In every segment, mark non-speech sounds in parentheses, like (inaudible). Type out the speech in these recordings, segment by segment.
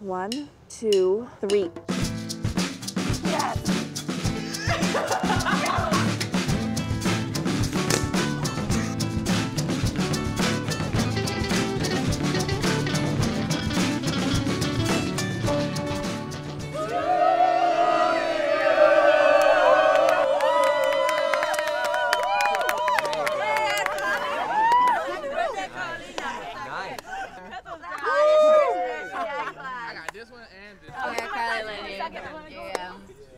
One, two, three.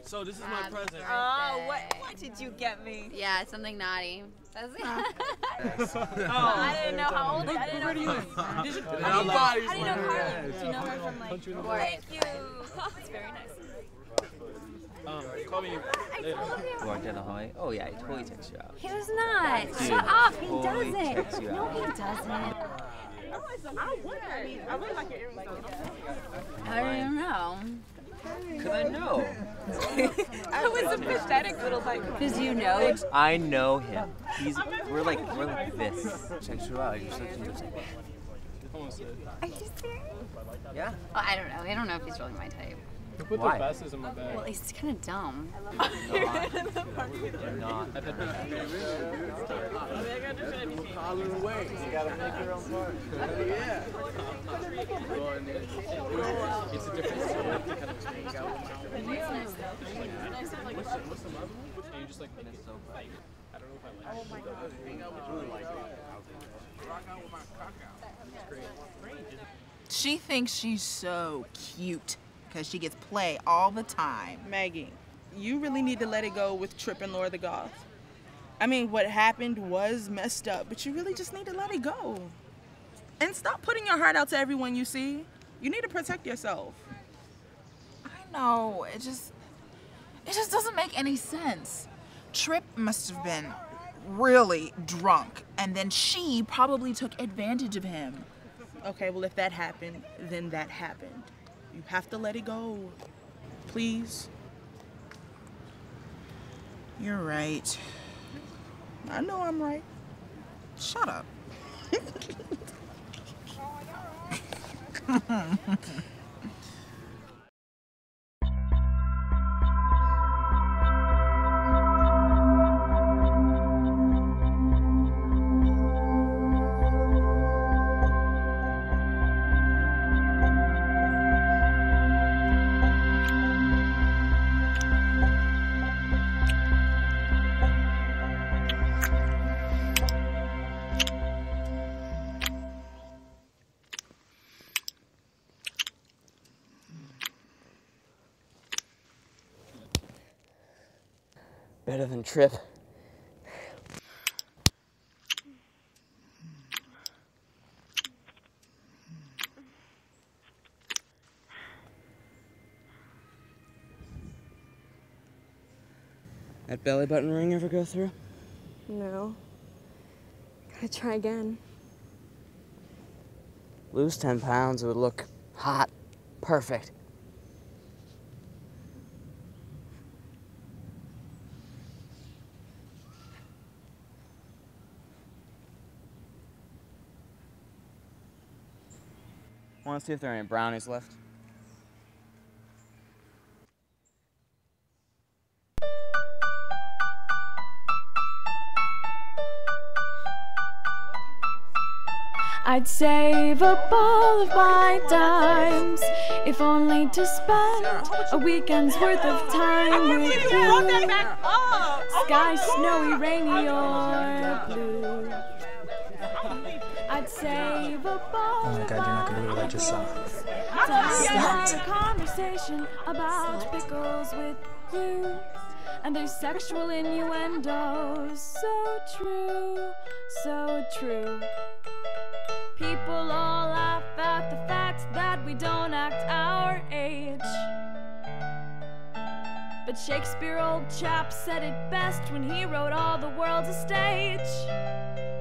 So this is my present. Oh, what, what did you get me? Yeah, something naughty. That's (laughs) I didn't know how old I didn't know. Did you, And how do you know, how do you know like- Carly? Do you know her from like? Thank you. It's very nice. (laughs) Um, call me. Lord Delahoy. Oh yeah, he totally takes you out. He does not. Dude, Shut up. He totally doesn't. No, he doesn't. I would. I mean, I would like your earrings. How don't know. Cause I know. I was a pathetic little like. Because you know. I know him. He's we're like we're like this. Checks you out. You're such interesting. Are you serious? Yeah. Oh, I don't know. I don't know if he's really my type. You put Why? the vases in my bag. Well, he's kind of dumb. Not. You gotta make your own part. It's a different of I don't know She thinks she's so cute because she gets play all the time. Maggie, you really need to let it go with Trip and Laura the Goth. I mean, what happened was messed up, but you really just need to let it go. And stop putting your heart out to everyone you see. You need to protect yourself. I know. It just it just doesn't make any sense. Trip must have been really drunk and then she probably took advantage of him. Okay, well, if that happened, then that happened. You have to let it go. Please. You're right. I know I'm right. Shut up. (laughs) (laughs) Better than Trip. That belly button ring ever go through? No. Gotta try again. Lose 10 pounds, it would look hot. Perfect. Want to see if there are any brownies left? I'd save up all of my dimes if only to spend a weekend's worth of time with you. Sky snowy, rainy or blue. I'd save up all Oh my god, you're not gonna believe what I just saw. to a conversation about pickles with you. And there's sexual innuendos, so true, so true. People all laugh at the fact that we don't act our age. But Shakespeare, old chap, said it best when he wrote All the World's a Stage.